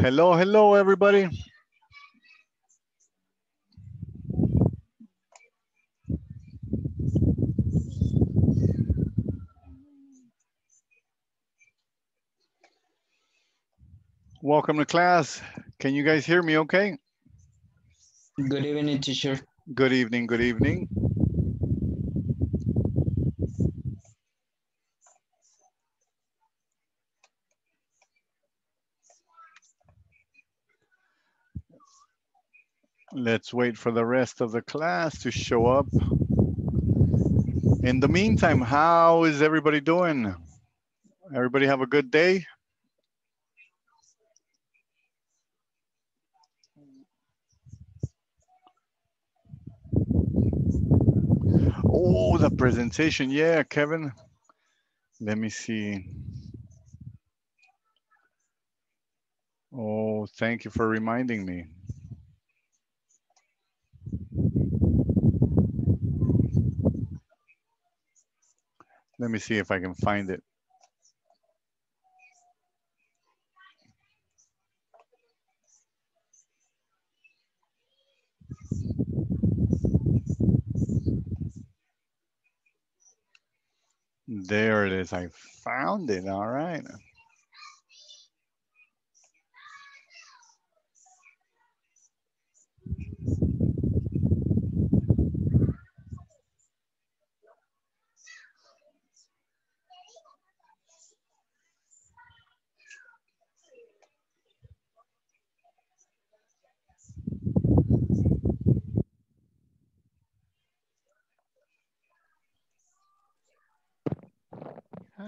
Hello, hello, everybody. Welcome to class. Can you guys hear me okay? Good evening, teacher. Good evening, good evening. Let's wait for the rest of the class to show up. In the meantime, how is everybody doing? Everybody have a good day? Oh, the presentation. Yeah, Kevin. Let me see. Oh, thank you for reminding me. Let me see if I can find it. There it is. I found it. All right.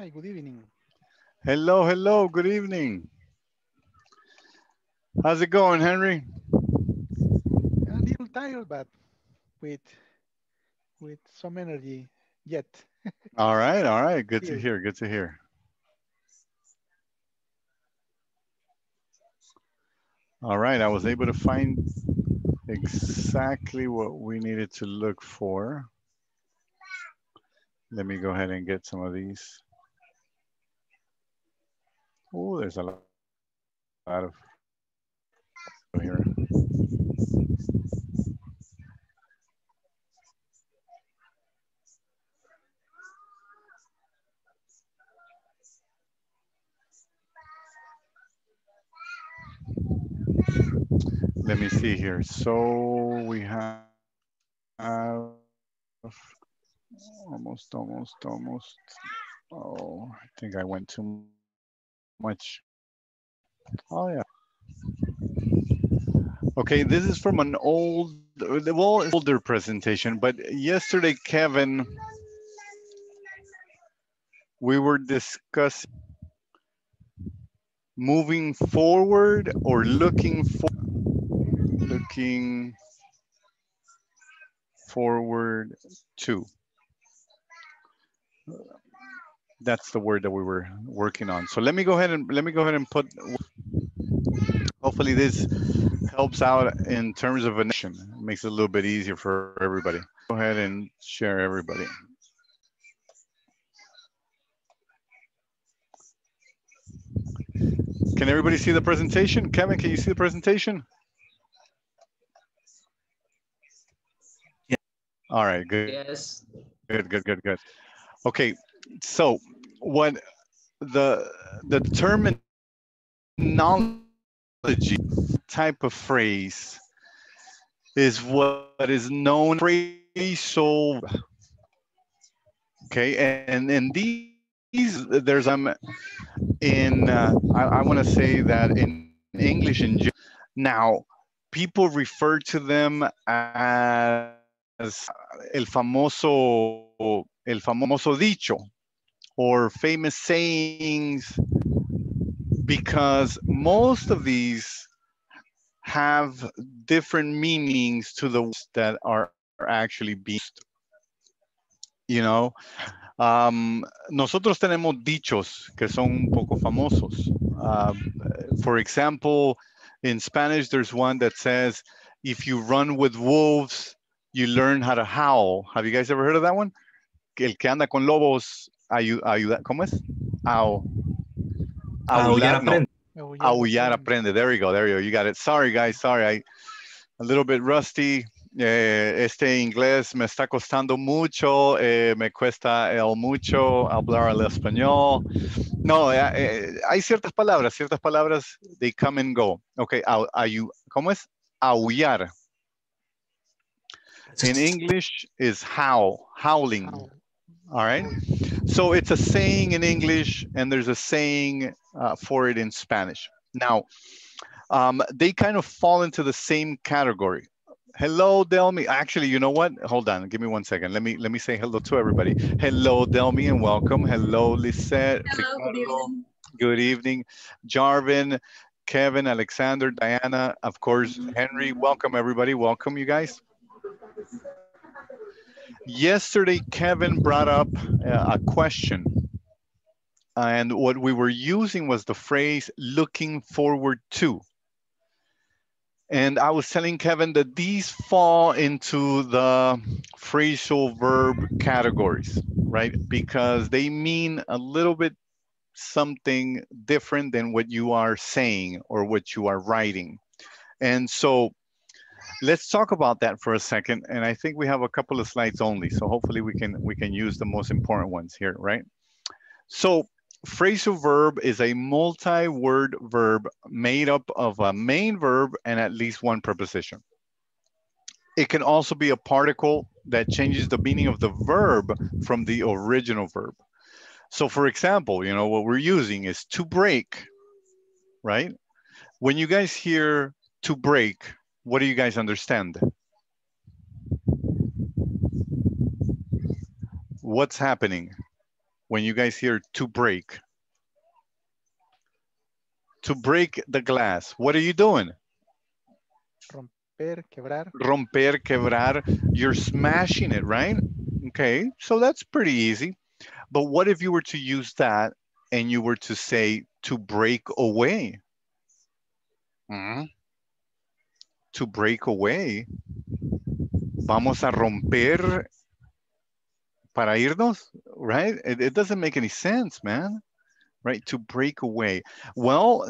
Hi, good evening. Hello, hello. Good evening. How's it going, Henry? A little tired, but with with some energy yet. All right, all right. Good to hear. Good to hear. All right, I was able to find exactly what we needed to look for. Let me go ahead and get some of these. Oh, there's a lot of here. Let me see here. So we have almost, almost, almost. Oh, I think I went too much. Oh yeah. Okay, this is from an old, well, older presentation, but yesterday, Kevin, we were discussing moving forward or looking for, looking forward to. That's the word that we were working on. So let me go ahead and let me go ahead and put. Hopefully this helps out in terms of a nation. It makes it a little bit easier for everybody. Go ahead and share everybody. Can everybody see the presentation? Kevin, can you see the presentation? Yeah. All right, good. Yes. Good, good, good, good. Okay, so what the the terminology type of phrase is what is known phrasal. Okay, and and these there's um in uh, I, I want to say that in English in now people refer to them as el famoso el famoso dicho or famous sayings because most of these have different meanings to the that are actually being you know? Um, nosotros tenemos dichos que son un poco famosos. Um, for example in spanish there's one that says if you run with wolves you learn how to howl have you guys ever heard of that one el que anda con lobos ayuda, ayuda ¿cómo es? Au, Aullar aullar, no, aprende. Aullar Aullar aprende. aprende. There you go. There you go. You got it. Sorry, guys. Sorry. I a little bit rusty. Eh, este inglés me está costando mucho. eh, me cuesta el mucho hablar el español. No, eh, eh, hay ciertas palabras. Ciertas palabras, they come and go. Okay. au- ayu- ¿Cómo es? Aullar. In English is howl, howling. How- All right. So it's a saying in English, and there's a saying uh, for it in Spanish. Now, um, they kind of fall into the same category. Hello, Delmi. Actually, you know what? Hold on. Give me one second. Let me let me say hello to everybody. Hello, Delmi, and welcome. Hello, Lisette. Hello, good evening. Good evening, Jarvin, Kevin, Alexander, Diana, of course, Henry. Welcome, everybody. Welcome, you guys. Yesterday, Kevin brought up uh, a question. And what we were using was the phrase looking forward to. And I was telling Kevin that these fall into the phrasal verb categories, right? Because they mean a little bit something different than what you are saying or what you are writing. And so let's talk about that for a second. And I think we have a couple of slides only. So hopefully we can we can use the most important ones here, right? So phrasal verb is a multi-word verb made up of a main verb and at least one preposition. It can also be a particle that changes the meaning of the verb from the original verb. So for example, you know, what we're using is to break, right? When you guys hear to break, what do you guys understand? What's happening when you guys hear to break? To break the glass, what are you doing? romper, quebrar, Romper, quebrar, you're smashing it, right? Okay, so that's pretty easy. But what if you were to use that and you were to say to break away? Hmm? To break away. Vamos a romper para irnos, right? It, it doesn't make any sense, man. Right? To break away. Well,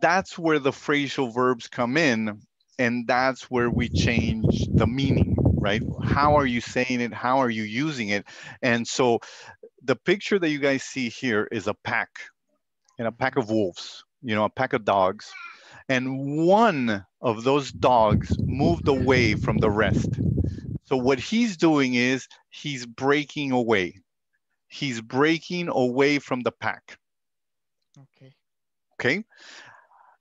that's where the phrasal verbs come in, and that's where we change the meaning, right? How are you saying it? How are you using it? And so the picture that you guys see here is a pack, and a pack of wolves, you know, a pack of dogs. And one of those dogs moved away from the rest. So what he's doing is he's breaking away. He's breaking away from the pack. okay, Okay.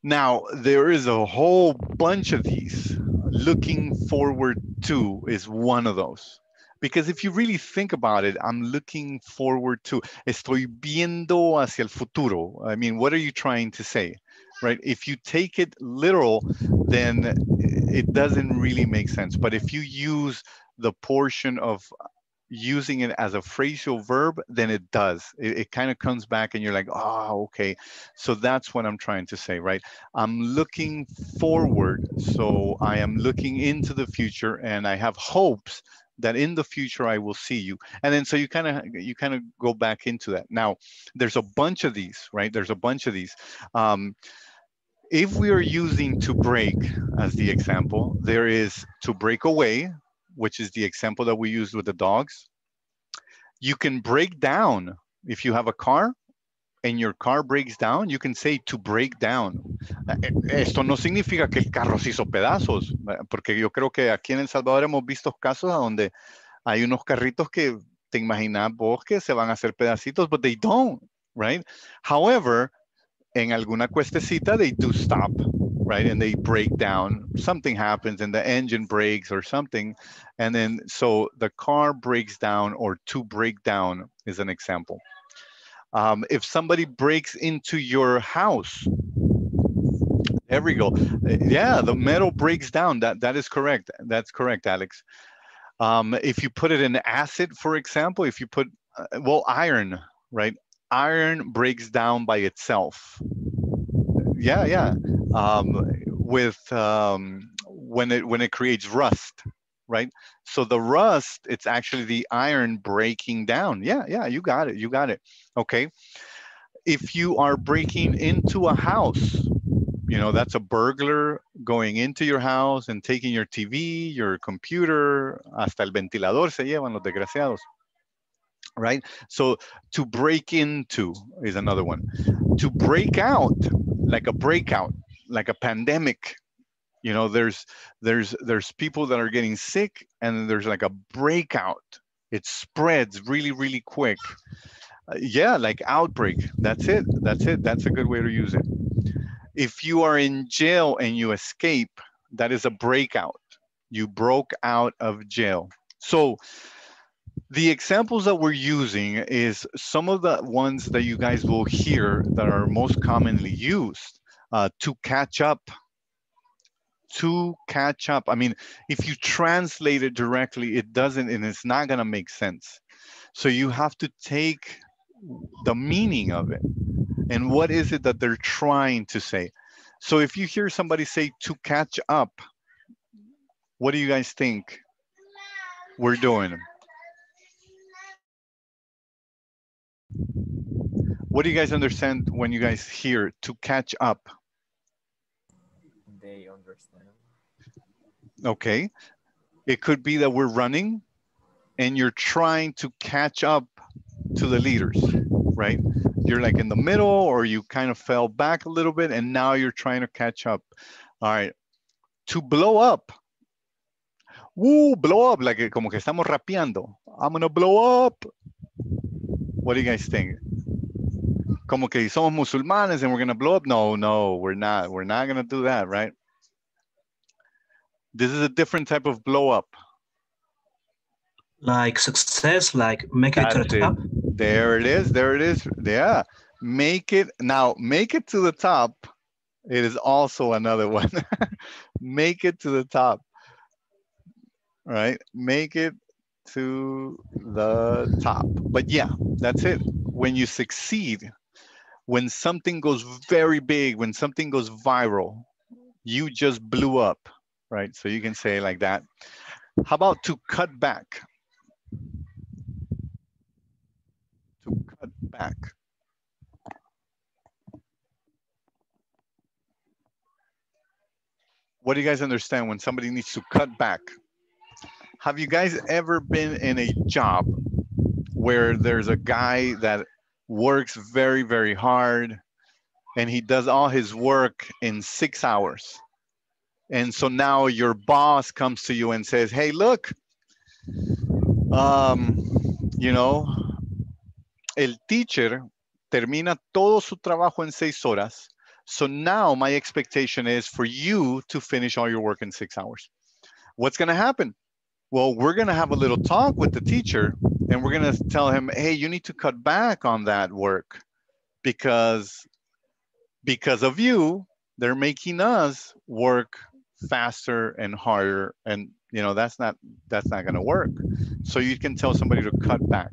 Now, there is a whole bunch of these. Looking forward to is one of those. Because if you really think about it, I'm looking forward to. Estoy viendo hacia el futuro. I mean, what are you trying to say? Right? If you take it literal, then it doesn't really make sense. But if you use the portion of using it as a phrasal verb, then it does. It, it kind of comes back and you're like, oh, okay. So that's what I'm trying to say, right? I'm looking forward. So I am looking into the future and I have hopes that in the future I will see you. And then so you kind of you kind of go back into that. Now, there's a bunch of these, right? There's a bunch of these. Um, if we are using to break as the example, there is to break away, which is the example that we used with the dogs. You can break down if you have a car and your car breaks down, you can say to break down. Eh, Esto no significa que el carro se hizo pedazos, eh, porque yo creo que aquí en El Salvador hemos visto casos a donde hay unos carritos que te imaginas vos que se van a hacer pedacitos, but they don't, right? However, en alguna cuestecita, they do stop, right? And they break down. Something happens and the engine breaks or something. And then, so the car breaks down or to break down is an example. Um, if somebody breaks into your house, there we go. Yeah, the metal breaks down. That that is correct. That's correct, Alex. Um, if you put it in acid, for example, if you put uh, well iron, right? Iron breaks down by itself. Yeah, yeah. Um, with um, when it when it creates rust, right? So the rust, it's actually the iron breaking down. Yeah, yeah. You got it. You got it. Okay if you are breaking into a house, you know, that's a burglar going into your house and taking your TV, your computer, hasta el ventilador se llevan los desgraciados. Right? So to break into is another one. To break out, like a breakout, like a pandemic, you know, there's there's there's people that are getting sick and there's like a breakout. It spreads really, really quick. Uh, yeah, like outbreak. That's it. That's it. That's a good way to use it. If you are in jail and you escape, that is a breakout. You broke out of jail. So the examples that we're using is some of the ones that you guys will hear that are most commonly used uh, to catch up to catch up. I mean, if you translate it directly, it doesn't, and it's not gonna make sense. So you have to take the meaning of it and what is it that they're trying to say. So if you hear somebody say to catch up, what do you guys think we're doing? What do you guys understand when you guys hear to catch up? They understand. Okay. It could be that we're running and you're trying to catch up to the leaders, right? You're like in the middle or you kind of fell back a little bit and now you're trying to catch up. All right. To blow up. Woo, blow up, like como que estamos rapeando. I'm gonna blow up. What do you guys think? Como que somos musulmanes and we're gonna blow up? No, no, we're not. We're not gonna do that, right? This is a different type of blow up. Like success, like make it to the it. top. There it is. There it is. Yeah. Make it now, make it to the top. It is also another one. make it to the top. Right? Make it to the top. But yeah, that's it. When you succeed, when something goes very big, when something goes viral, you just blew up, right? So you can say like that. How about to cut back? To cut back. What do you guys understand when somebody needs to cut back? Have you guys ever been in a job where there's a guy that works very, very hard and he does all his work in six hours? And so now your boss comes to you and says, hey, look, um, you know, el teacher termina todo su trabajo en seis horas. So now my expectation is for you to finish all your work in six hours. What's going to happen? Well, we're going to have a little talk with the teacher and we're going to tell him, hey, you need to cut back on that work because because of you, they're making us work faster and harder. And you know that's not that's not going to work. So you can tell somebody to cut back.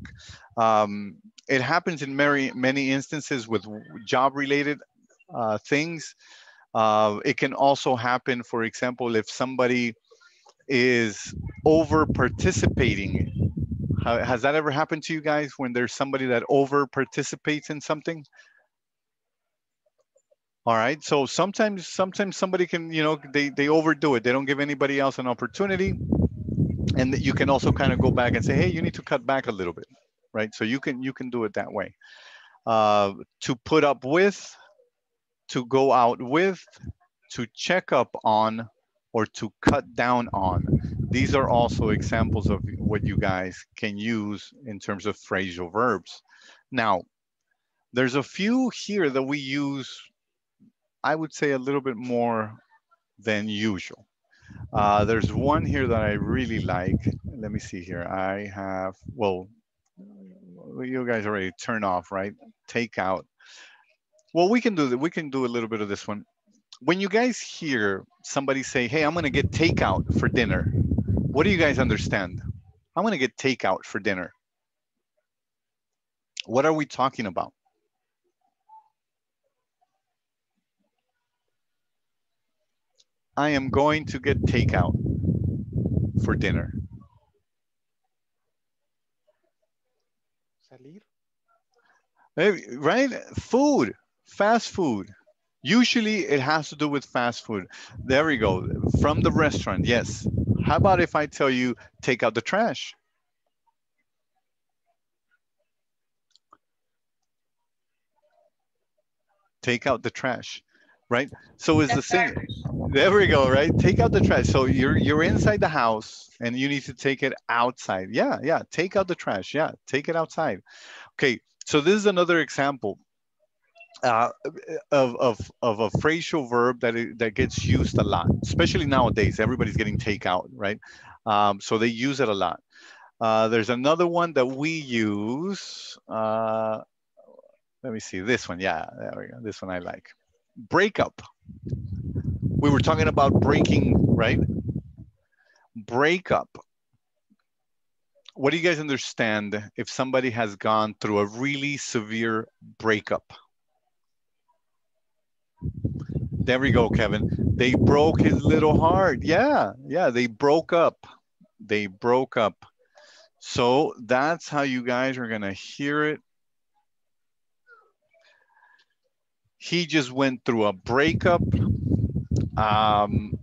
Um, it happens in many many instances with job related uh, things. Uh, it can also happen for example if somebody is over participating has that ever happened to you guys when there's somebody that over participates in something all right. So sometimes, sometimes somebody can, you know, they they overdo it. They don't give anybody else an opportunity, and you can also kind of go back and say, hey, you need to cut back a little bit, right? So you can you can do it that way. Uh, to put up with, to go out with, to check up on, or to cut down on. These are also examples of what you guys can use in terms of phrasal verbs. Now, there's a few here that we use I would say a little bit more than usual. Uh, there's one here that I really like. Let me see here. I have, well, you guys already turn off, right? Take out. Well, we can do that. We can do a little bit of this one. When you guys hear somebody say, hey, I'm going to get takeout for dinner. What do you guys understand? I'm going to get takeout for dinner. What are we talking about? I am going to get takeout for dinner. Salir. Right? Food, fast food. Usually it has to do with fast food. There we go. From the restaurant, yes. How about if I tell you, take out the trash? Take out the trash, right? So it's the same. There we go, right? Take out the trash. So you're you're inside the house and you need to take it outside. Yeah, yeah. Take out the trash. Yeah, take it outside. Okay, so this is another example uh, of, of, of a phrasal verb that, it, that gets used a lot, especially nowadays. Everybody's getting takeout, right? Um, so they use it a lot. Uh, there's another one that we use. Uh, let me see this one. Yeah, there we go. This one I like. Breakup. We were talking about breaking, right? Breakup. What do you guys understand if somebody has gone through a really severe breakup? There we go, Kevin. They broke his little heart. Yeah, yeah, they broke up. They broke up. So that's how you guys are gonna hear it. He just went through a breakup. Um,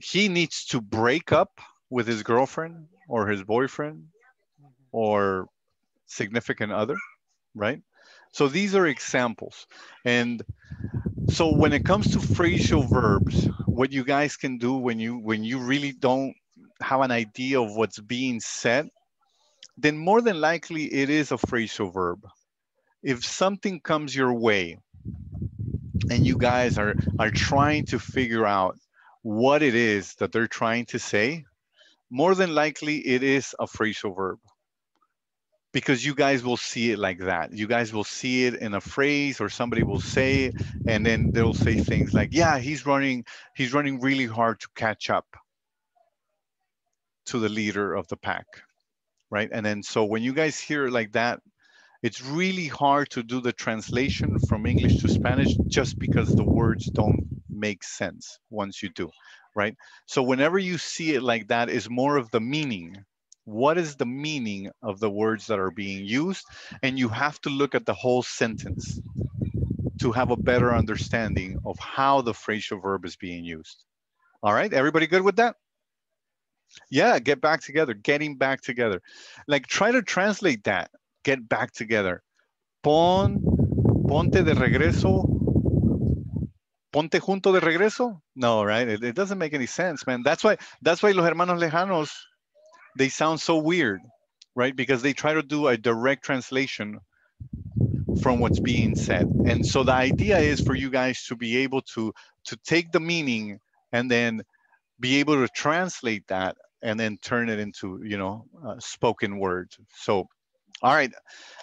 he needs to break up with his girlfriend or his boyfriend or significant other, right? So these are examples. And so when it comes to phrasal verbs, what you guys can do when you when you really don't have an idea of what's being said, then more than likely it is a phrasal verb. If something comes your way and you guys are are trying to figure out what it is that they're trying to say, more than likely it is a phrasal verb because you guys will see it like that. You guys will see it in a phrase or somebody will say it and then they'll say things like, yeah, he's running, he's running really hard to catch up to the leader of the pack, right? And then so when you guys hear it like that, it's really hard to do the translation from English to Spanish just because the words don't make sense once you do, right? So whenever you see it like that is more of the meaning. What is the meaning of the words that are being used? And you have to look at the whole sentence to have a better understanding of how the phrasal verb is being used. All right, everybody good with that? Yeah, get back together, getting back together. Like try to translate that, get back together. Pon, ponte de regreso, ponte junto de regreso. No, right? It, it doesn't make any sense, man. That's why, that's why los hermanos lejanos, they sound so weird, right? Because they try to do a direct translation from what's being said. And so the idea is for you guys to be able to, to take the meaning and then be able to translate that and then turn it into, you know, uh, spoken words. So, all right.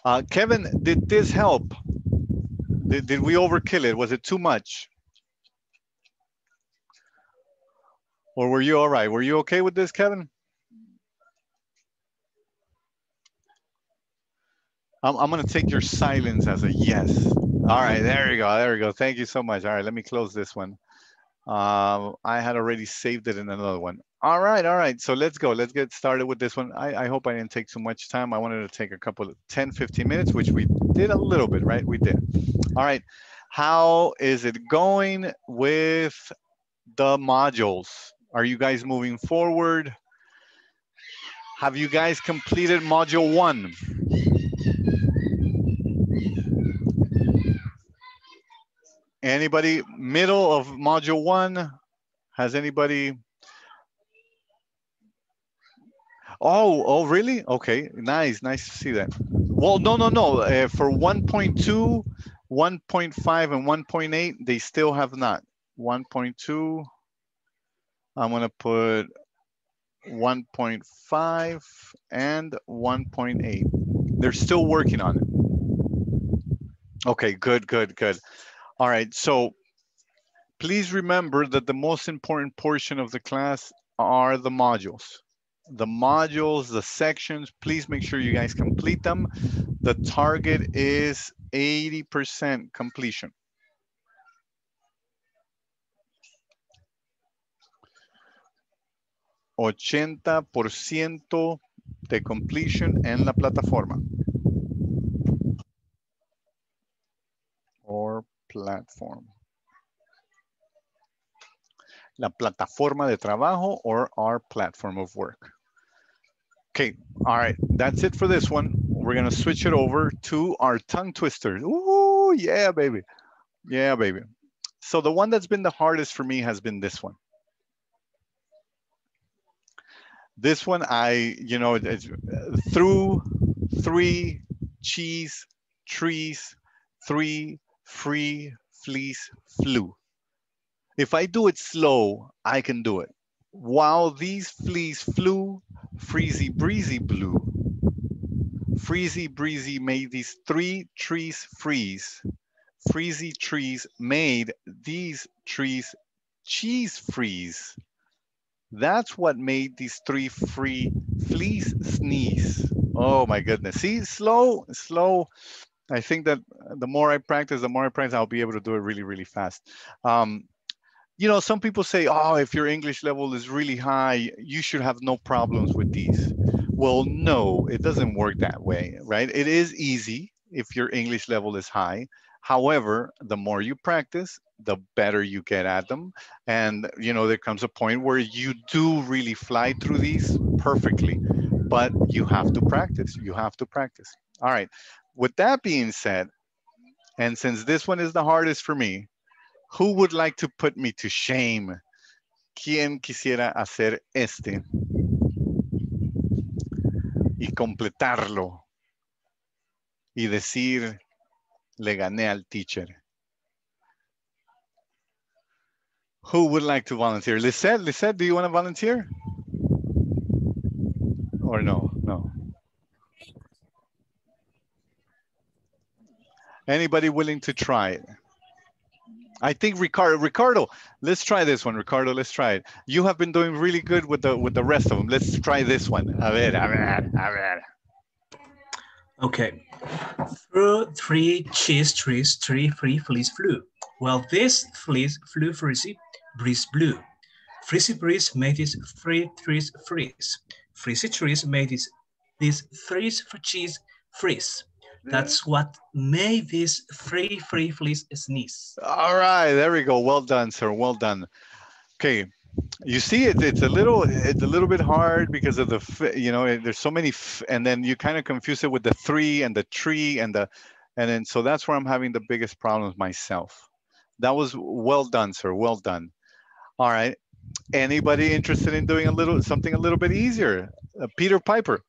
Uh, Kevin, did this help? Did, did we overkill it? Was it too much? Or were you all right? Were you okay with this, Kevin? I'm, I'm gonna take your silence as a yes. All right, there you go, there we go. Thank you so much. All right, let me close this one. Um, I had already saved it in another one. All right, all right, so let's go. Let's get started with this one. I, I hope I didn't take too much time. I wanted to take a couple of 10, 15 minutes, which we did a little bit, right? We did. All right, how is it going with the modules? Are you guys moving forward? Have you guys completed module one? Anybody middle of module one? Has anybody? Oh, oh, really? Okay, nice, nice to see that. Well, no, no, no. Uh, for 1.2, 1.5, and 1.8, they still have not. 1.2, I'm gonna put 1.5 and 1.8. They're still working on it. Okay, good, good, good. All right, so please remember that the most important portion of the class are the modules. The modules, the sections, please make sure you guys complete them. The target is 80% completion. Ochenta por ciento de completion en la plataforma. Platform. La plataforma de trabajo or our platform of work. Okay, all right, that's it for this one. We're gonna switch it over to our tongue twisters. Ooh, yeah, baby. Yeah, baby. So the one that's been the hardest for me has been this one. This one, I, you know, it's through, three, cheese, trees, three, free, fleece, flew. If I do it slow, I can do it. While these fleas flew, freezy breezy blew. Freezy breezy made these three trees freeze. Freezy trees made these trees cheese freeze. That's what made these three free fleas sneeze. Oh my goodness. See, slow, slow. I think that the more I practice, the more I practice, I'll be able to do it really, really fast. Um, you know, some people say, oh, if your English level is really high, you should have no problems with these. Well, no, it doesn't work that way, right? It is easy if your English level is high. However, the more you practice, the better you get at them. And, you know, there comes a point where you do really fly through these perfectly, but you have to practice. You have to practice. All right. With that being said, and since this one is the hardest for me, who would like to put me to shame? ¿Quién quisiera hacer este? Y completarlo. Y decir, le gané al teacher. Who would like to volunteer? Lisette, Lisette, do you want to volunteer? Or no, no. Anybody willing to try it? I think Ricardo, Ricardo, let's try this one. Ricardo, let's try it. You have been doing really good with the with the rest of them. Let's try this one. A ver, a ver, a ver. Okay. Through three cheese trees, three free fleas flew. Well, this fleas flew frizzy, breeze blew. Frizzy breeze made these three trees freeze. Frizzy trees made these, these for cheese freeze. That's what made this three free fleas sneeze. All right, there we go. Well done, sir. Well done. Okay, you see it. It's a little. It's a little bit hard because of the. f- You know, there's so many, f- and then you kind of confuse it with the three and the tree and the, and then so that's where I'm having the biggest problems myself. That was well done, sir. Well done. All right. Anybody interested in doing a little something a little bit easier? Uh, Peter Piper.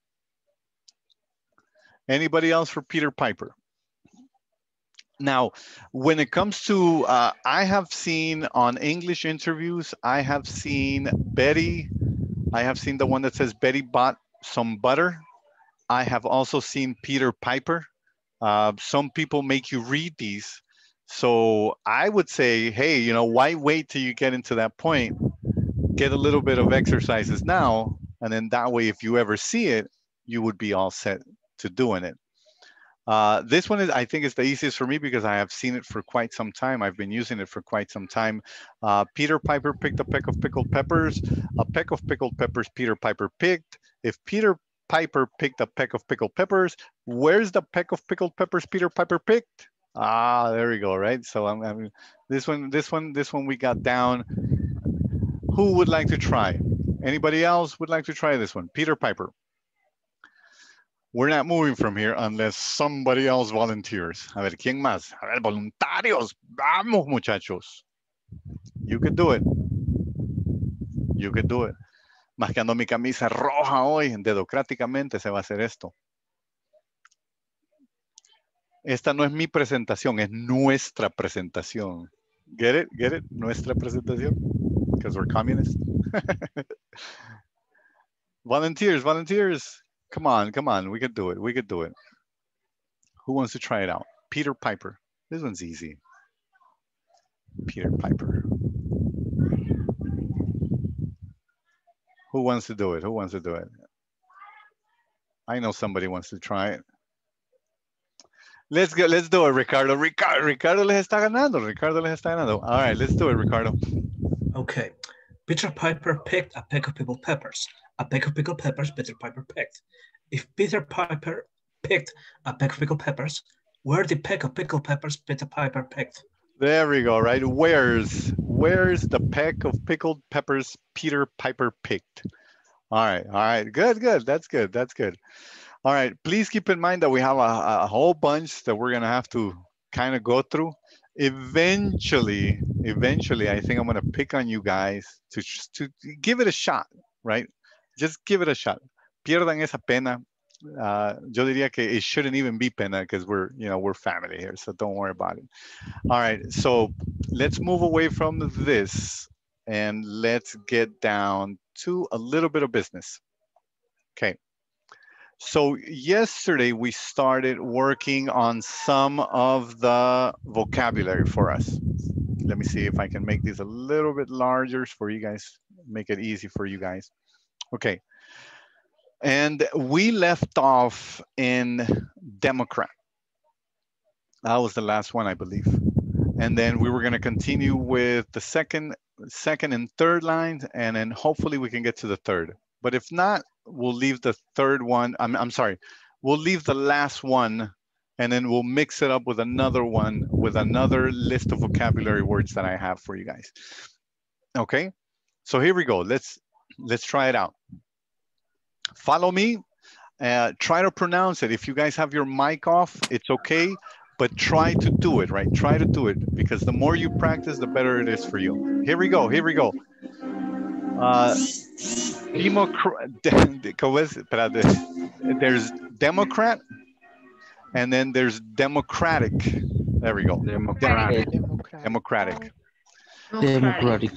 Anybody else for Peter Piper? Now, when it comes to, uh, I have seen on English interviews, I have seen Betty, I have seen the one that says Betty bought some butter. I have also seen Peter Piper. Uh, some people make you read these. So I would say, hey, you know, why wait till you get into that point? Get a little bit of exercises now. And then that way, if you ever see it, you would be all set to doing it. Uh, this one is, I think, is the easiest for me because I have seen it for quite some time. I've been using it for quite some time. Uh, Peter Piper picked a peck of pickled peppers. A peck of pickled peppers Peter Piper picked. If Peter Piper picked a peck of pickled peppers, where's the peck of pickled peppers Peter Piper picked? Ah, there we go, right? So I'm, I'm this one, this one, this one we got down. Who would like to try? Anybody else would like to try this one? Peter Piper. We're not moving from here unless somebody else volunteers. A ver, ¿quién más? A ver, voluntarios. Vamos, muchachos. You can do it. You can do it. Mascando mi camisa roja hoy, dedocráticamente se va a hacer esto. Esta no es mi presentación, es nuestra presentación. Get it? Get it? Nuestra presentación. Because we're communists. volunteers, volunteers. Come on, come on. We could do it. We could do it. Who wants to try it out? Peter Piper. This one's easy. Peter Piper. Who wants to do it? Who wants to do it? I know somebody wants to try it. Let's go. Let's do it, Ricardo. Ricardo, Ricardo les está ganando. Ricardo les está ganando. All right, let's do it, Ricardo. Okay. Peter Piper picked a peck of pickled peppers. A peck of pickled peppers Peter Piper picked. If Peter Piper picked a peck of pickled peppers, where the peck of pickled peppers Peter Piper picked? There we go, right? Where's where's the peck of pickled peppers Peter Piper picked? All right, all right, good, good. That's good. That's good. All right, please keep in mind that we have a, a whole bunch that we're gonna have to kind of go through. Eventually, eventually, I think I'm gonna pick on you guys to to give it a shot, right? Just give it a shot. Pierdan esa pena. Uh, yo diría que it shouldn't even be pena because we're, you know, we're family here, so don't worry about it. All right, so let's move away from this and let's get down to a little bit of business. Okay. So yesterday we started working on some of the vocabulary for us. Let me see if I can make these a little bit larger for you guys, make it easy for you guys. Okay. And we left off in Democrat. That was the last one, I believe. And then we were going to continue with the second, second and third lines, and then hopefully we can get to the third. But if not, we'll leave the third one. I'm, I'm sorry, we'll leave the last one, and then we'll mix it up with another one with another list of vocabulary words that I have for you guys. Okay, so here we go. Let's let's try it out. Follow me. Uh, try to pronounce it. If you guys have your mic off, it's okay, but try to do it, right? Try to do it because the more you practice, the better it is for you. Here we go. Here we go. Uh, Democrat, there's Democrat, and then there's Democratic. There we go. Democratic. Democrat. Democratic. Democratic.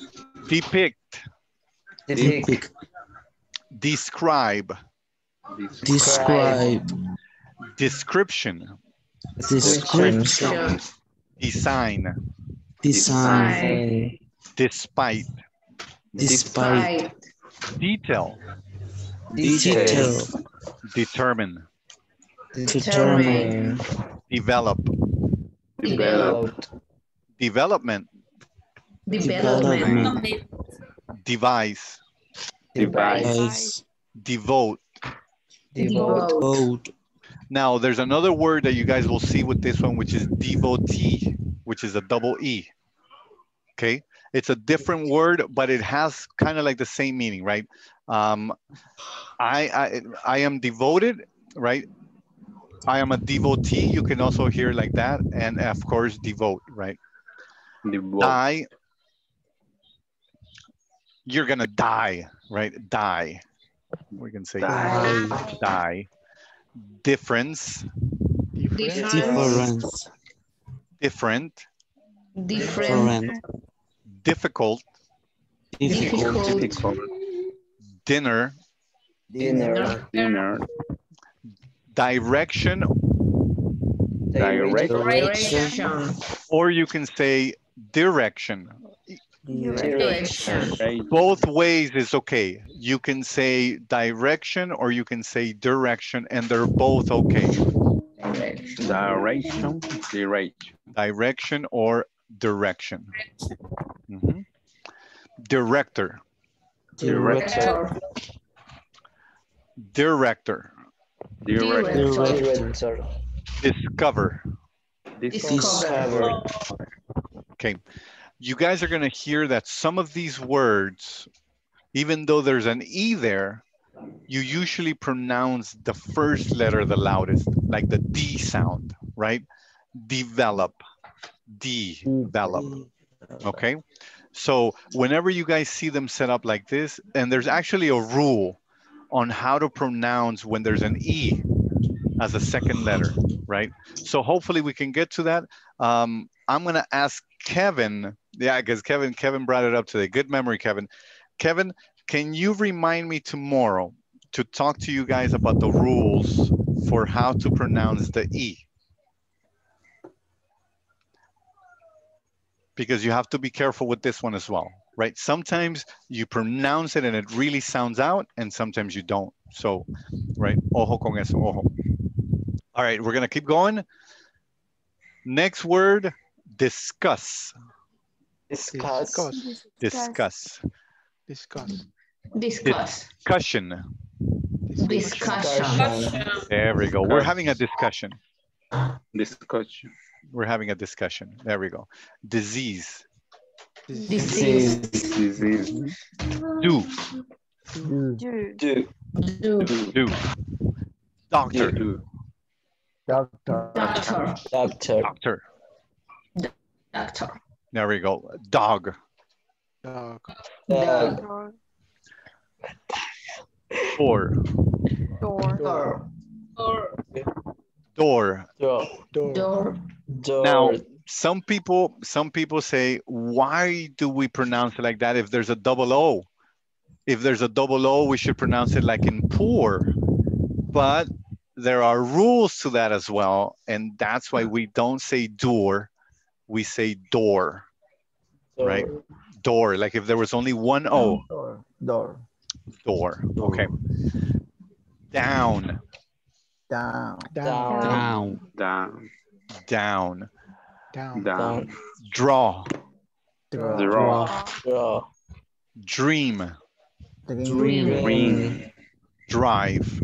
Depict, Depict. describe, Describe. description, Description. design, Design. despite, Despite. detail, Detail. determine, Determine. develop, Developed. development, Development. devise, Device. Devote. Devote. Now, there's another word that you guys will see with this one, which is devotee, which is a double E. Okay, it's a different word, but it has kind of like the same meaning, right? Um, I, I I am devoted, right? I am a devotee. You can also hear like that, and of course, devote, right? Die. You're gonna die, right? Die. We can say Die. die. Difference, Different. Difference. different, Different. difficult, Difficult. dinner, Dinner. Dinner. direction, Direction. or you can say direction. Direction. Right. Both ways is okay. You can say direction or you can say direction, and they're both okay. Direction. Direction. Direction or direction. Mhm. Director, Director. director, Direction. Director. discover. Discover. Okay, you guys are gonna hear that some of these words, even though there's an E there, you usually pronounce the first letter the loudest, like the D sound, right? Develop, develop, okay? So whenever you guys see them set up like this, and there's actually a rule on how to pronounce when there's an E as a second letter, right? So hopefully we can get to that. Um, I'm gonna ask Kevin, yeah, because Kevin, Kevin brought it up today. Good memory, Kevin. Kevin, can you remind me tomorrow to talk to you guys about the rules for how to pronounce the E? Because you have to be careful with this one as well, right? Sometimes you pronounce it and it really sounds out, and sometimes you don't. So, right, ojo con eso, ojo. All right, we're gonna keep going. Next word, discuss. Discuss. Discuss. Discuss. Discuss. Discuss. Discussion. Discussion. There we go. We're having a discussion. Discussion. We're having a discussion. There we go. Disease. Disease. Disease. Do. Do. Do. Do. Do. Doctor. Do. Doctor. Doctor. Doctor. Doctor. Doctor. There we go. Dog. Dog. Dog. Door. Door. Door. Door. Door. Door. Door. Now, some people, some people say, why do we pronounce it like that if there's a double O? If there's a double O, we should pronounce it like in poor. But there are rules to that as well. And that's why we don't say door, we say door, Door. right? door. Like if there was only one O, Door. Door. door. Okay. Down, Down. Down. Down. Down. down. Down. Down. Draw, Draw. Draw. Draw. dream, Dream. Ring. drive,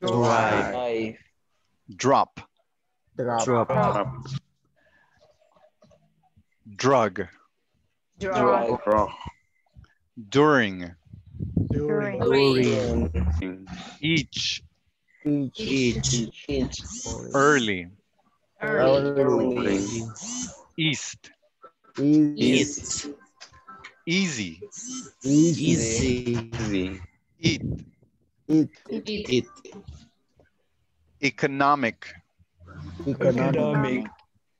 Drive. drop, Drop. Drop. Drug, Draw. Draw. during, During. Ring. each, Each. Each. Each. early, Early. Early. east, East. Eat. easy, Easy. Easy. eat, Eat. Eat. Eat. economic. Economic. Economic.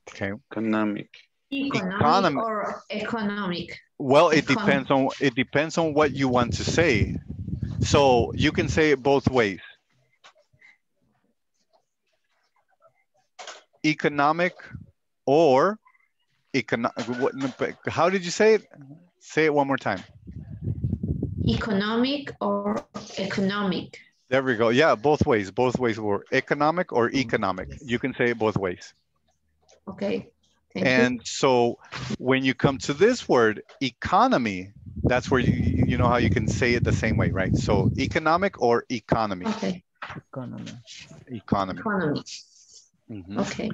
Okay. Economic. Economic or economic. Well, it Econ- depends on it depends on what you want to say. So you can say it both ways. Economic or econo what, how did you say it? Say it one more time. Economic or economic. There we go. Yeah, both ways. Both ways work. Economic or economic. You can say it both ways. Okay. Thank you. And so when you come to this word, economy, that's where you you know how you can say it the same way, right? So economic or economy. Okay. Economy. Economy. Economy. Mhm. Okay.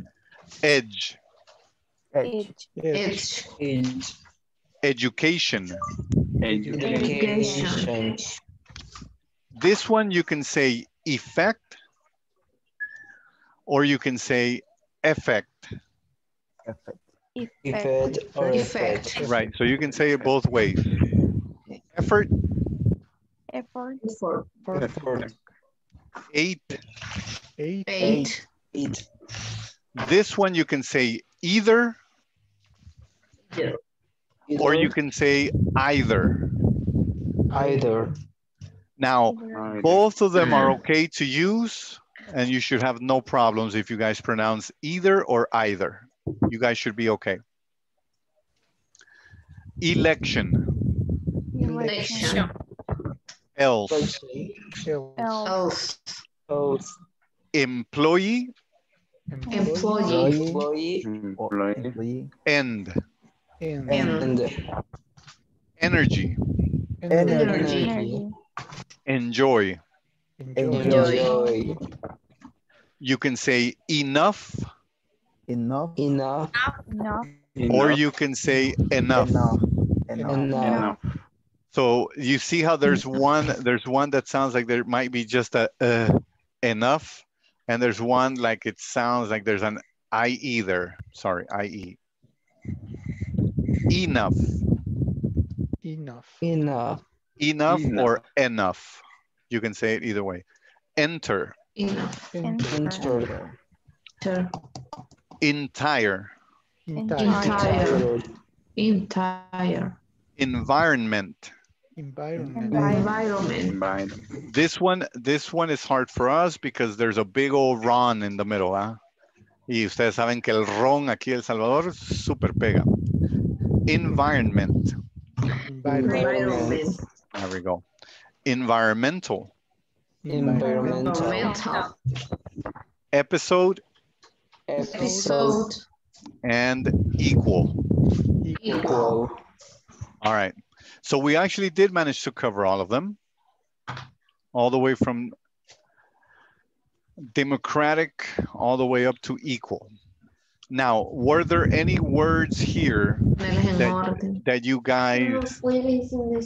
Edge, Edge. Edge. Each. education. Education. Education. This one you can say effect or you can say effect, Effect. Effect or Effect. effect. right? So you can say it both ways. Effort, For Effort. eight. Eight. eight. Eat. This one you can say either or you can say either. Either. Now, Either. both of them are hmm. okay to use and you should have no problems if you guys pronounce either or either. You guys should be okay. Election, Election. else, Else. Else. Oath. employee, Employee. Employee. Or Employee. employee. end, And. And energy, Energy. Energy. enjoy. Enjoy. Enjoy. You can say enough Enough. Enough. or Enough. Or you can say enough. Enough. Enough. Enough. Enough. So you see how there's one, there's one that sounds like there might be just a uh, enough, and there's one like it sounds like there's an I either. Sorry, I E. Enough, Enough. Enough. enough, Enough. or enough. You can say it either way. Enter, Enough. Enter. Enter. Entire, Entire. Entire. Entire. environment. Environment. Environment. Environment. This one, this one is hard for us because there's a big old ron in the middle, ¿ah? Y ustedes saben que el ron aquí El Salvador super pega. Environment. Environment. Environment. There we go. Environmental. Environmental. Environmental. Episode Episode. and equal. Equal. All right. So we actually did manage to cover all of them. All the way from democratic all the way up to equal. Now, were there any words here That- that you guys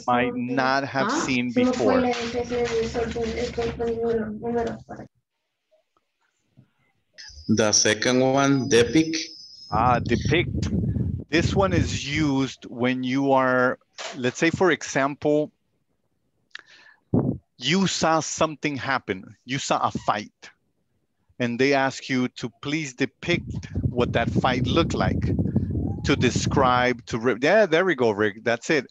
might not have seen before? The second one, depict. Ah, depict. This one is used when you are, let's say, for example, you saw something happen. You saw a fight. And they ask you to please depict what that fight looked like. To describe, to, yeah, there we go, Rick. That's it.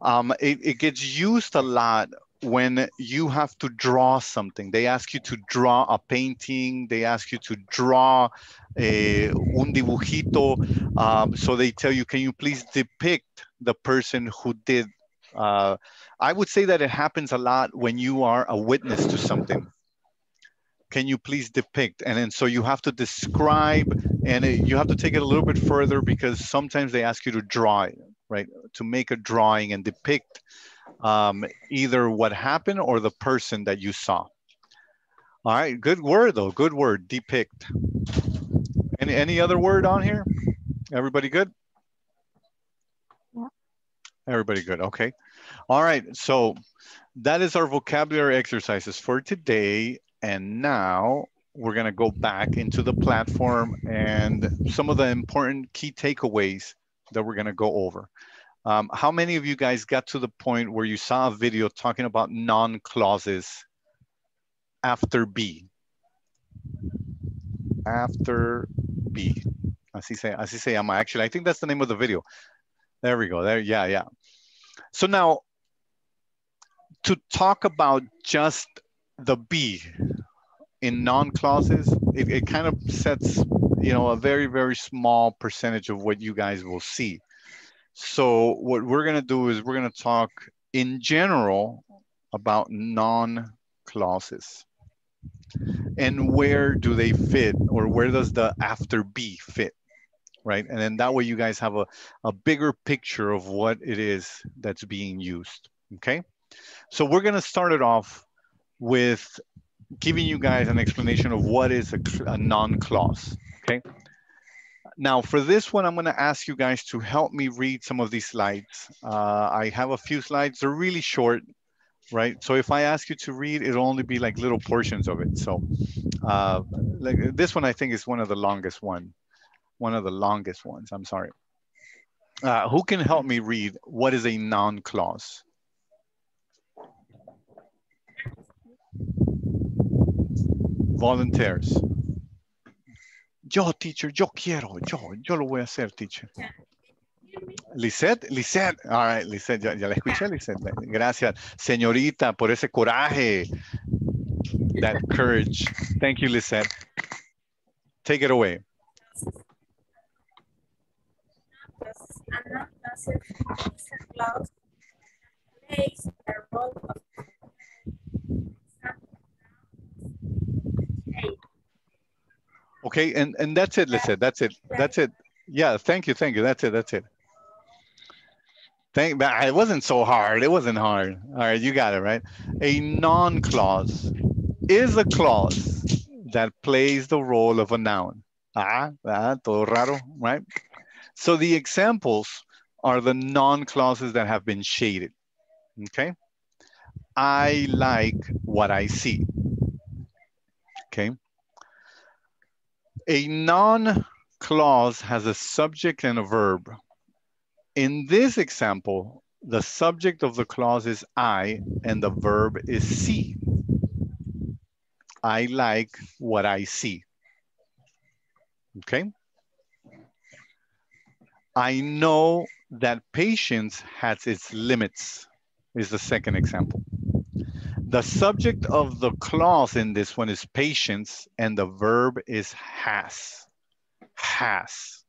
Um, it, it gets used a lot when you have to draw something. They ask you to draw a painting. They ask you to draw a, un dibujito. Um, so they tell you, can you please depict the person who did? Uh, I would say that it happens a lot when you are a witness to something. Can you please depict? And then so you have to describe and it, you have to take it a little bit further because sometimes they ask you to draw right? To make a drawing and depict um, either what happened or the person that you saw. All right, good word though, good word, depict. Any, any other word on here? Everybody good? Yeah. Everybody good, okay. All right, so that is our vocabulary exercises for today. And now we're gonna go back into the platform and some of the important key takeaways that we're gonna go over. Um, how many of you guys got to the point where you saw a video talking about non-clauses after be? After be. Así se, así se llama. Actually, I think that's the name of the video. There we go. There, yeah, yeah. So now, to talk about just the be in non-clauses, it, it kind of sets, you know, a very, very small percentage of what you guys will see. So what we're gonna do is we're gonna talk in general about non-clauses and where do they fit or where does the after be fit, right? And then that way you guys have a, a bigger picture of what it is that's being used, okay? So we're gonna start it off with giving you guys an explanation of what is a, a non-clause, okay? Now for this one, I'm gonna ask you guys to help me read some of these slides. Uh, I have a few slides, they're really short, right? So if I ask you to read, it'll only be like little portions of it. So uh, like this one, I think is one of the longest one, one of the longest ones, I'm sorry. Uh, who can help me read what is a non-clause? Volunteers. Yo, teacher, yo quiero, yo, yo lo voy a hacer, teacher. Lisette, Lisette, all right, Lisette, ya, la escuché, Lisette. Gracias, señorita, por ese coraje. That courage. Thank you, Lisette. Take it away. Okay, and, and that's it, Lisette, that's it, that's it. Yeah, thank you, thank you, that's it, that's it. Thank, but it wasn't so hard, it wasn't hard. All right, you got it, right? A non-clause is a clause that plays the role of a noun. Ah, ah, todo raro, right? So the examples are the non-clauses that have been shaded, okay? I like what I see, okay? A non-clause has a subject and a verb. In this example, the subject of the clause is I and the verb is see. I like what I see. Okay. I know that patience has its limits is the second example. The subject of the clause in this one is patience and the verb is has, has.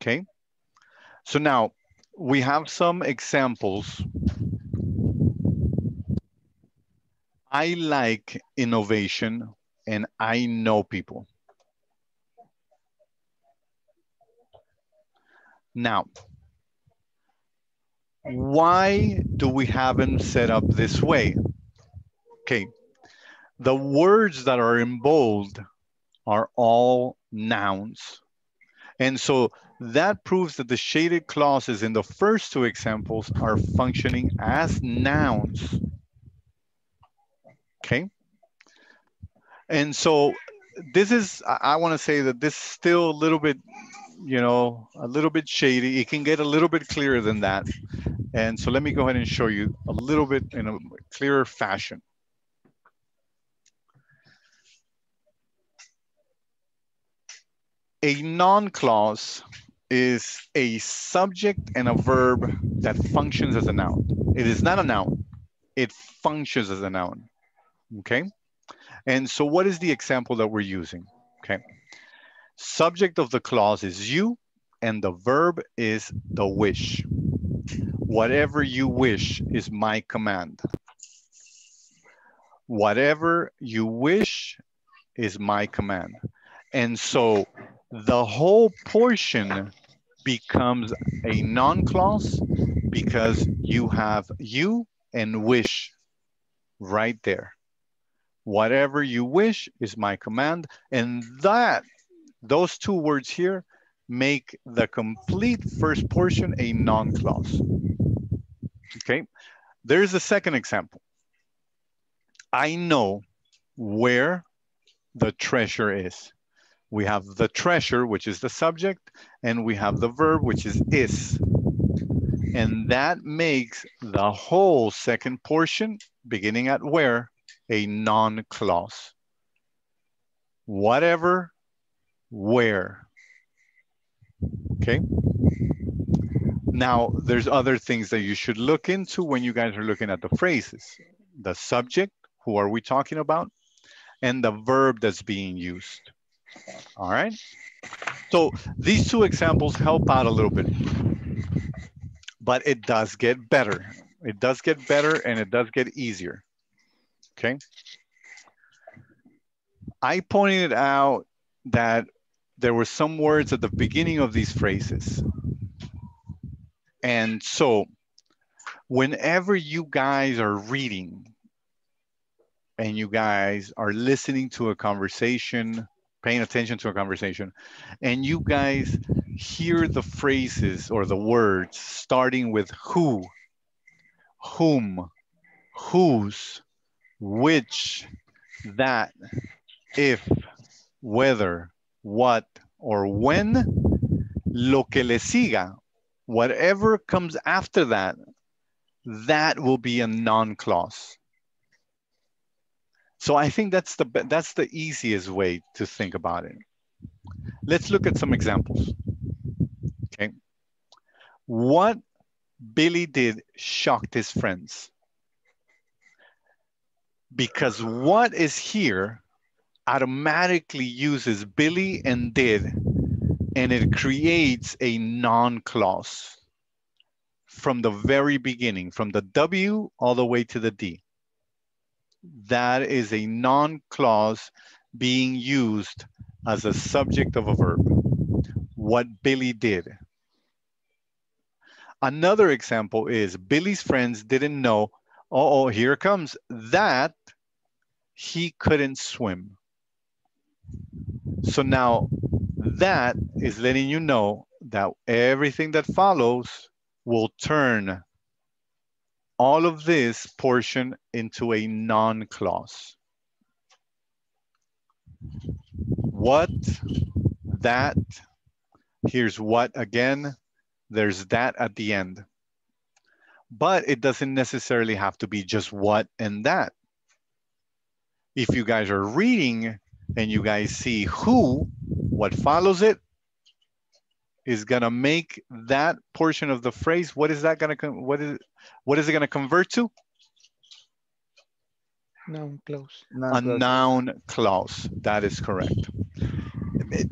Okay. So now we have some examples. I like innovation and I know people. Now, why do we have them set up this way? Okay, the words that are in bold are all nouns. And so that proves that the shaded clauses in the first two examples are functioning as nouns. Okay. And so this is, I, want to say that this is still a little bit, you know, a little bit shady. It can get a little bit clearer than that. And so let me go ahead and show you a little bit in a clearer fashion. A non-clause is a subject and a verb that functions as a noun. It is not a noun. It functions as a noun, okay? And so what is the example that we're using, okay? Subject of the clause is you and the verb is the wish. Whatever you wish is my command. Whatever you wish is my command. And so the whole portion becomes a non-clause because you have you and wish right there. Whatever you wish is my command. And that, those two words here make the complete first portion a non-clause. Okay, there's a second example. I know where the treasure is. We have the treasure, which is the subject, and we have the verb, which is is. And that makes the whole second portion, beginning at where, a non-clause. Whatever, where. Okay. Now, there's other things that you should look into when you guys are looking at the phrases. The subject, who are we talking about? And the verb that's being used. All right. So these two examples help out a little bit, but it does get better. It does get better and it does get easier. Okay. I pointed out that there were some words at the beginning of these phrases. And so whenever you guys are reading and you guys are listening to a conversation paying attention to a conversation and you guys hear the phrases or the words starting with who, whom, whose, which, that, if, whether, what, or when, lo que le siga, whatever comes after that, that will be a non-clause. So I think that's the that's the easiest way to think about it. Let's look at some examples. Okay. What Billy did shocked his friends. Because what is here automatically uses Billy and did, and it creates a non-clause from the very beginning, from the W all the way to the D that is a non-clause being used as a subject of a verb. What Billy did. Another example is Billy's friends didn't know, oh, here comes, that he couldn't swim. So now that is letting you know that everything that follows will turn all of this portion into a non-clause. What, that, here's what again, there's that at the end. But it doesn't necessarily have to be just what and that. If you guys are reading and you guys see who, what follows it is gonna make that portion of the phrase, what is that gonna, what is, what is it gonna convert to? Noun clause. A noun clause, that is correct.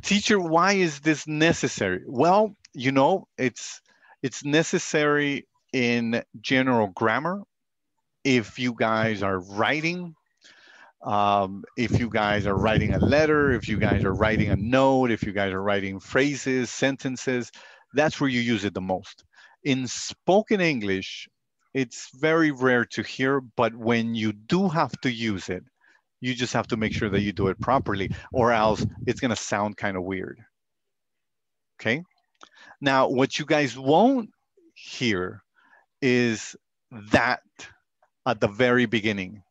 Teacher, why is this necessary? Well, you know, it's, it's necessary in general grammar. If you guys are writing, um, if you guys are writing a letter, if you guys are writing a note, if you guys are writing phrases, sentences, that's where you use it the most. In spoken English, it's very rare to hear, but when you do have to use it, You just have to make sure that you do it properly or else it's gonna sound kind of weird. Okay? Now, what you guys won't hear is that at the very beginning.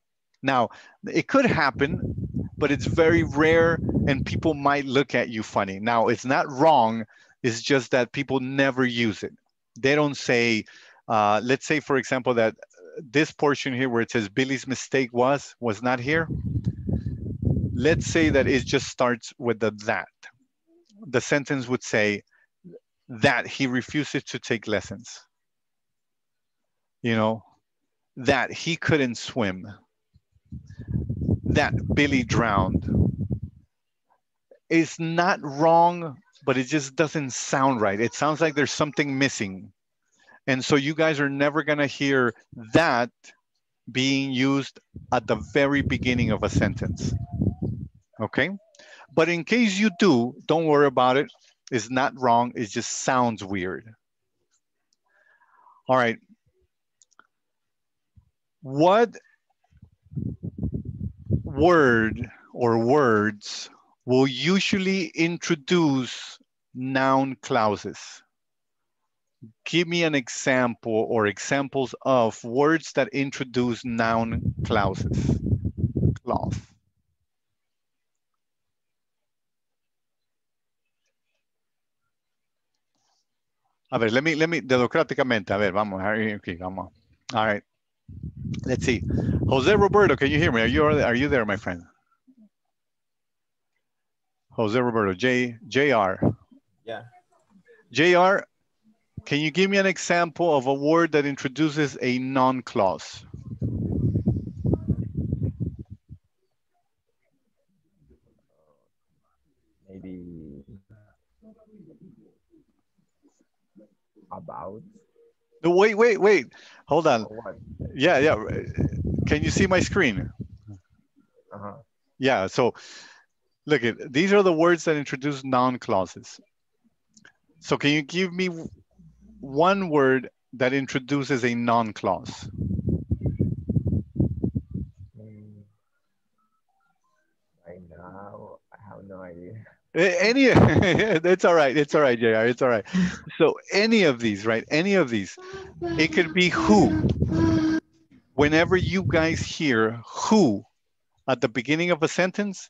Now, it could happen, but it's very rare and people might look at you funny. Now, it's not wrong, it's just that people never use it. They don't say, uh, let's say, for example, that this portion here where it says Billy's mistake was, was not here. Let's say that it just starts with the that. The sentence would say that he refuses to take lessons. You know, that he couldn't swim, that Billy drowned. It's not wrong, but it just doesn't sound right. It sounds like there's something missing. And so you guys are never gonna hear that being used at the very beginning of a sentence. Okay? But in case you do, don't worry about it. It's not wrong, it just sounds weird. All right, what word or words will usually introduce noun clauses? Give me an example or examples of words that introduce noun clauses. Clause. A ver, let me, let me, democráticamente, a ver, vamos, okay, vamos. All right. Let's see. Jose Roberto, can you hear me? Are you are you there, my friend? Jose Roberto, J JR. Yeah. JR, can you give me an example of a word that introduces a non-clause? Maybe about. No, wait, wait, wait. Hold on. Yeah, yeah. Can you see my screen? Uh-huh. Yeah, so look at these are the words that introduce noun clauses. So can you give me one word that introduces a non clause? Mm. Right now, I have no idea. Any, it's all right. It's all right, JR. It's all right. So any of these, right? Any of these, it could be who. Whenever you guys hear who at the beginning of a sentence,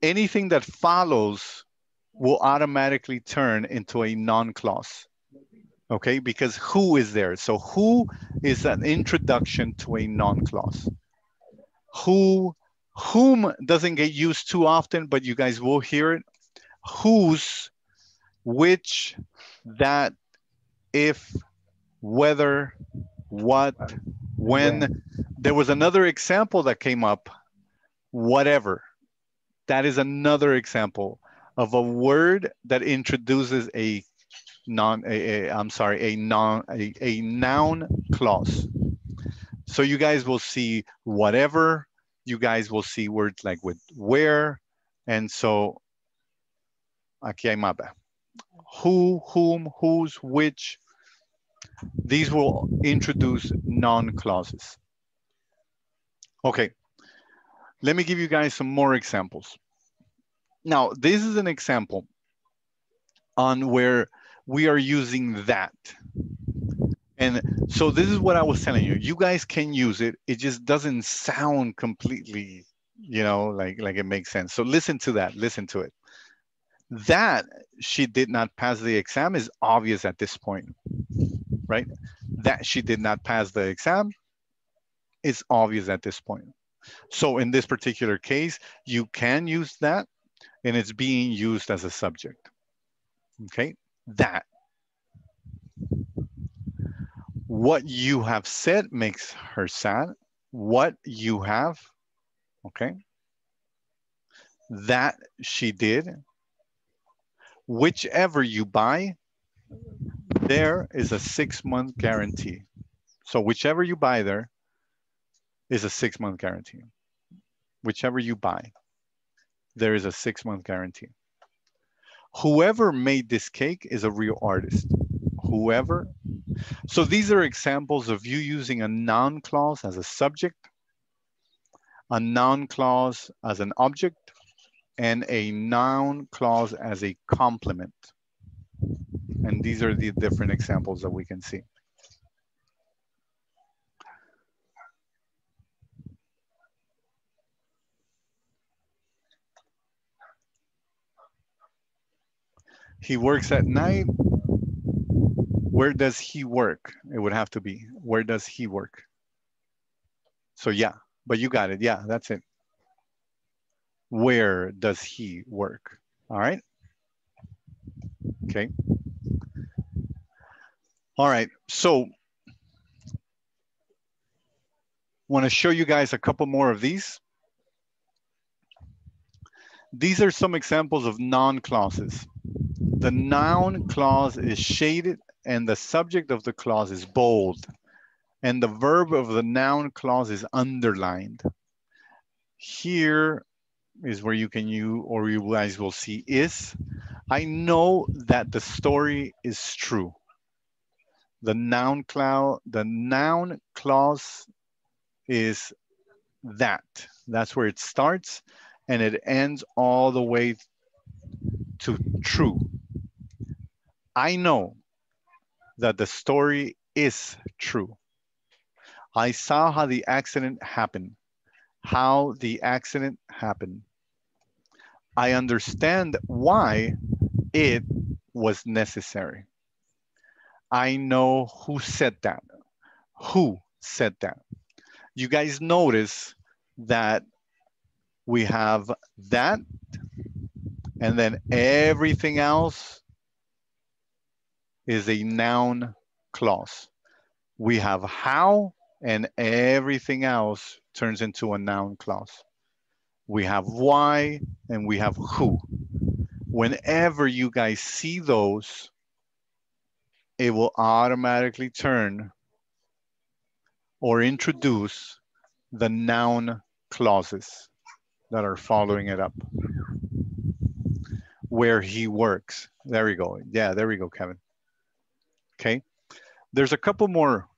anything that follows will automatically turn into a non-clause. Okay, because who is there? So who is an introduction to a non-clause. Who, whom doesn't get used too often, but you guys will hear it. Whose, which, that, if, whether, what, when. There was another example that came up, whatever. That is another example of a word that introduces a non, a, a, I'm sorry, a non, a, a noun clause. So you guys will see whatever, you guys will see words like with where, and so aquí hay mapa. Who, whom, whose, which, these will introduce non-clauses. Okay, let me give you guys some more examples. Now, this is an example on where we are using that. And so this is what I was telling you. You guys can use it. It just doesn't sound completely, you know, like, like it makes sense. So listen to that, listen to it. That she did not pass the exam is obvious at this point, right? That she did not pass the exam is obvious at this point. So in this particular case, you can use that and it's being used as a subject. Okay, that. What you have said makes her sad. What you have, okay. That she did. Whichever you buy, there is a six month guarantee. So whichever you buy there is a six month guarantee. Whichever you buy there is a six month guarantee. Whoever made this cake is a real artist. Whoever. So these are examples of you using a noun clause as a subject a noun clause as an object, and a noun clause as a complement. And these are the different examples that we can see. He works at night. Where does he work? It would have to be, where does he work? So yeah, but you got it. Yeah, that's it. Where does he work? All right. Okay. All right, so want to show you guys a couple more of these. These are some examples of non-clauses. The noun clause is shaded and the subject of the clause is bold and the verb of the noun clause is underlined. Here is where you can use, or you guys will see is. I know that the story is true. The noun clause, the noun clause is that. That's where it starts and it ends all the way to true. I know that the story is true. I saw how the accident happened, how the accident happened. I understand why it was necessary. I know who said that. Who said that? You guys notice that we have that and then everything else is a noun clause. We have how and everything else turns into a noun clause. We have why and we have who. Whenever you guys see those, it will automatically turn or introduce the noun clauses that are following it up. Where he works. There we go. Yeah, there we go, Kevin. Okay. There's a couple more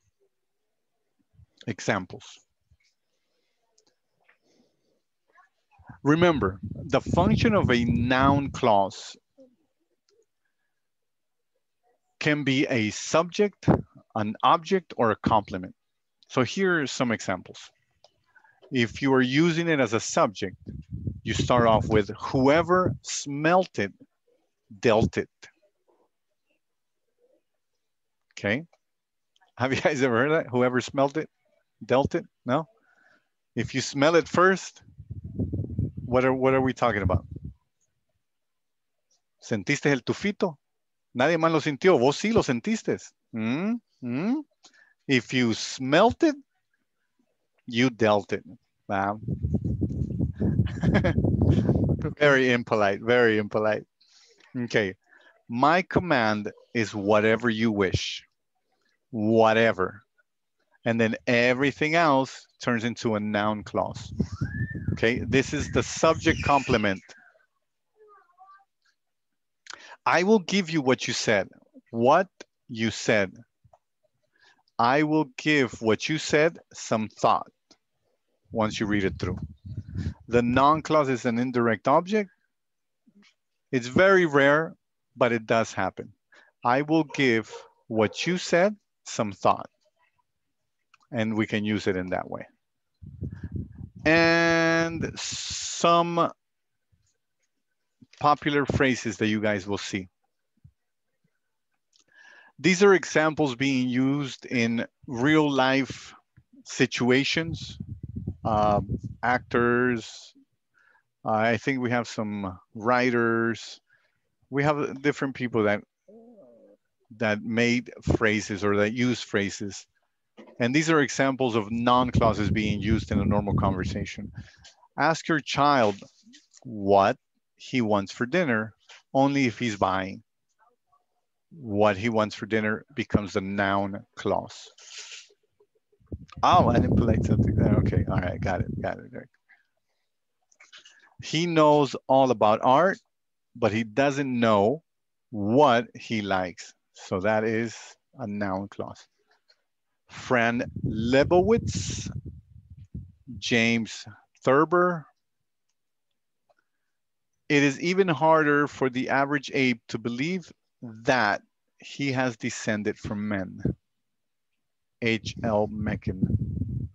examples. Remember, the function of a noun clause can be a subject, an object, or a complement. So here are some examples. If you are using it as a subject, you start off with whoever smelt it, dealt it. Okay. Have you guys ever heard that? Whoever smelt it, dealt it? No? If you smell it first, what are, what are we talking about? ¿Sentiste el tufito? Nadie más lo sintió. Vos sí lo sentiste. Mm -hmm. If you smelt it, you dealt it. Wow. very impolite, very impolite. Okay. My command is whatever you wish. Whatever. And then everything else turns into a noun clause. Okay, this is the subject complement. I will give you what you said. What you said. I will give what you said some thought once you read it through. The non clause is an indirect object. It's very rare, but it does happen. I will give what you said some thought. And we can use it in that way. And some popular phrases that you guys will see. These are examples being used in real life situations, uh, actors. Uh, I think we have some writers. We have different people that that made phrases or that use phrases. And these are examples of non-clauses being used in a normal conversation. Ask your child what he wants for dinner, only if he's buying. What he wants for dinner becomes the noun clause. Oh, I didn't play something there. Okay, all right, got it, got it. He knows all about art, but he doesn't know what he likes. So that is a noun clause. Fran Lebowitz, James Thurber. It is even harder for the average ape to believe that he has descended from men. H.L. Mencken.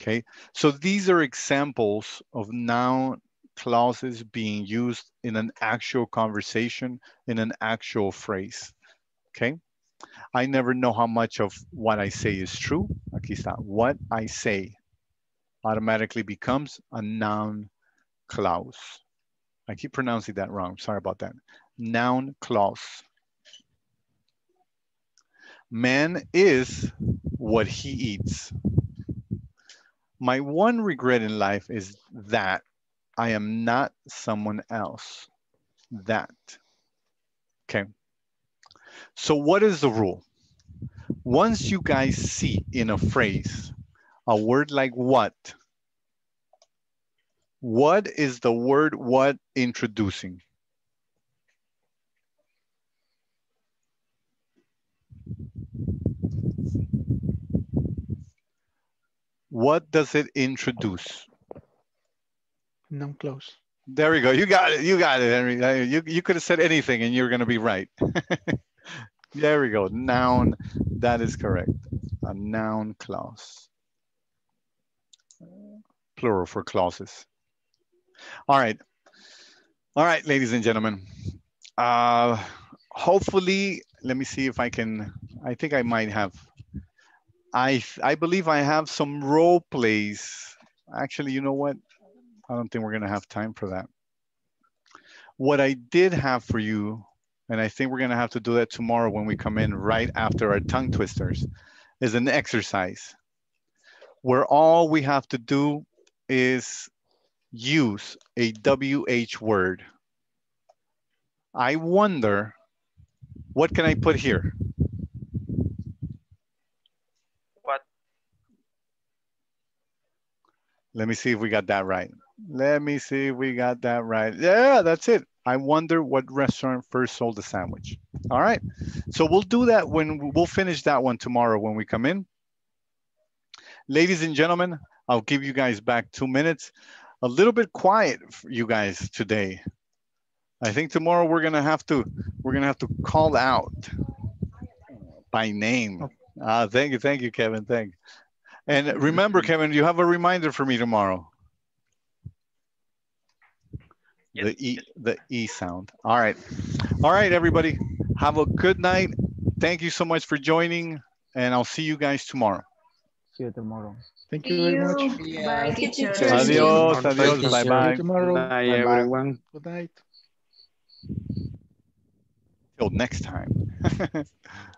Okay, so these are examples of noun clauses being used in an actual conversation, in an actual phrase. Okay, I never know how much of what I say is true. Aquí está. What I say automatically becomes a noun clause. I keep pronouncing that wrong. Sorry about that. Noun clause. Man is what he eats. My one regret in life is that I am not someone else. That. Okay. So what is the rule? Once you guys see in a phrase a word like what, what is the word what introducing? What does it introduce? Non close. There we go. You got it. You got it, Henry. You, you could have said anything and you're going to be right. there we go. Noun. That is correct. A noun clause. Plural for clauses. All right. All right, ladies and gentlemen. Uh, hopefully, let me see if I can, I think I might have, I, I believe I have some role plays. Actually, you know what? I don't think we're gonna have time for that. What I did have for you, and I think we're gonna have to do that tomorrow when we come in right after our tongue twisters, is an exercise where all we have to do is use a WH word. I wonder, what can I put here? What? Let me see if we got that right. Let me see if we got that right. Yeah, that's it. I wonder what restaurant first sold the sandwich. All right. So we'll do that when we'll finish that one tomorrow when we come in. Ladies and gentlemen, I'll give you guys back two minutes. A little bit quiet for you guys today. I think tomorrow we're gonna have to we're gonna have to call out by name. Uh, thank you, thank you, Kevin. Thank. You. And remember, Kevin, you have a reminder for me tomorrow. The E the E sound. All right. All right, everybody. Have a good night. Thank you so much for joining, and I'll see you guys tomorrow. See you tomorrow. Thank you very much. Bye, teacher. Adios, adios, teacher. bye See bye. you tomorrow. Bye, everyone. Good night. Till next time.